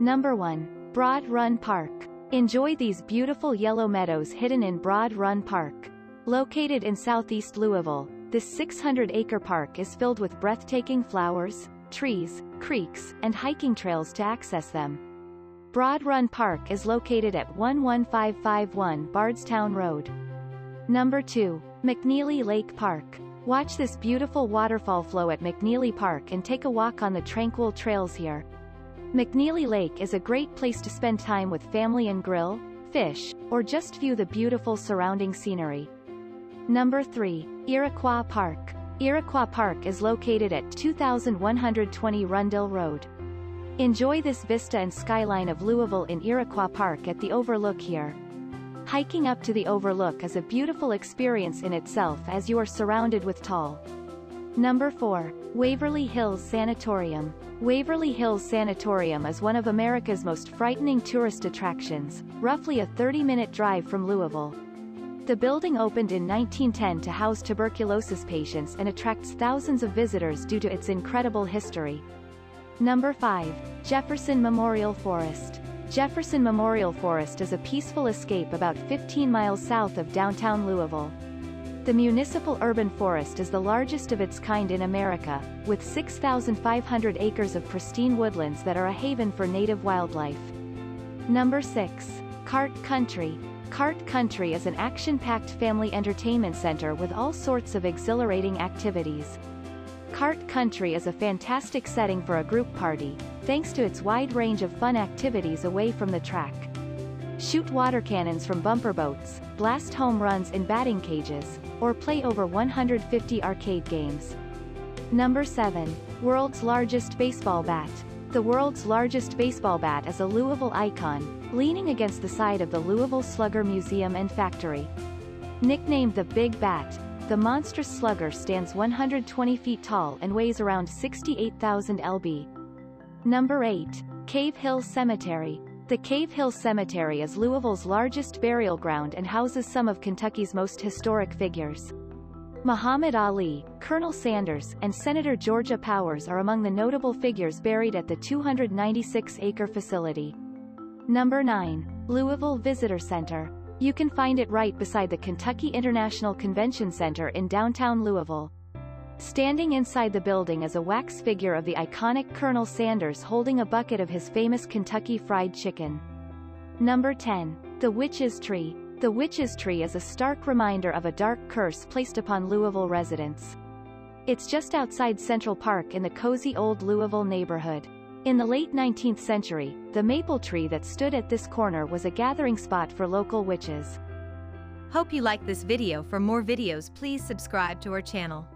Number 1. Broad Run Park. Enjoy these beautiful yellow meadows hidden in Broad Run Park. Located in southeast Louisville, this 600-acre park is filled with breathtaking flowers, trees, creeks, and hiking trails to access them. Broad Run Park is located at 11551 Bardstown Road. Number 2. McNeely Lake Park. Watch this beautiful waterfall flow at McNeely Park and take a walk on the tranquil trails here. McNeely Lake is a great place to spend time with family and grill, fish, or just view the beautiful surrounding scenery. Number 3. Iroquois Park. Iroquois Park is located at 2120 Rundill Road. Enjoy this vista and skyline of Louisville in Iroquois Park at the Overlook here. Hiking up to the Overlook is a beautiful experience in itself as you are surrounded with tall. Number 4. Waverly Hills Sanatorium. Waverly Hills Sanatorium is one of America's most frightening tourist attractions, roughly a 30-minute drive from Louisville. The building opened in 1910 to house tuberculosis patients and attracts thousands of visitors due to its incredible history. Number 5. Jefferson Memorial Forest. Jefferson Memorial Forest is a peaceful escape about 15 miles south of downtown Louisville. The municipal urban forest is the largest of its kind in America, with 6,500 acres of pristine woodlands that are a haven for native wildlife. Number 6. Kart Country. Kart Country is an action-packed family entertainment center with all sorts of exhilarating activities. Kart Country is a fantastic setting for a group party, thanks to its wide range of fun activities away from the track. Shoot water cannons from bumper boats, blast home runs in batting cages, or play over 150 arcade games. Number 7. World's Largest Baseball Bat. The world's largest baseball bat is a Louisville icon, leaning against the side of the Louisville Slugger Museum and Factory. Nicknamed the Big Bat, the monstrous slugger stands 120 feet tall and weighs around 68,000 lb. Number 8. Cave Hill Cemetery. The Cave Hill Cemetery is Louisville's largest burial ground and houses some of Kentucky's most historic figures. Muhammad Ali, Colonel Sanders, and Senator Georgia Powers are among the notable figures buried at the 296-acre facility. Number 9. Louisville Visitor Center. You can find it right beside the Kentucky International Convention Center in downtown Louisville. Standing inside the building is a wax figure of the iconic Colonel Sanders holding a bucket of his famous Kentucky Fried Chicken. Number 10. The Witch's Tree. The Witch's Tree is a stark reminder of a dark curse placed upon Louisville residents. It's just outside Central Park in the cozy old Louisville neighborhood. In the late 19th century, the maple tree that stood at this corner was a gathering spot for local witches. Hope you like this video. For more videos please subscribe to our channel.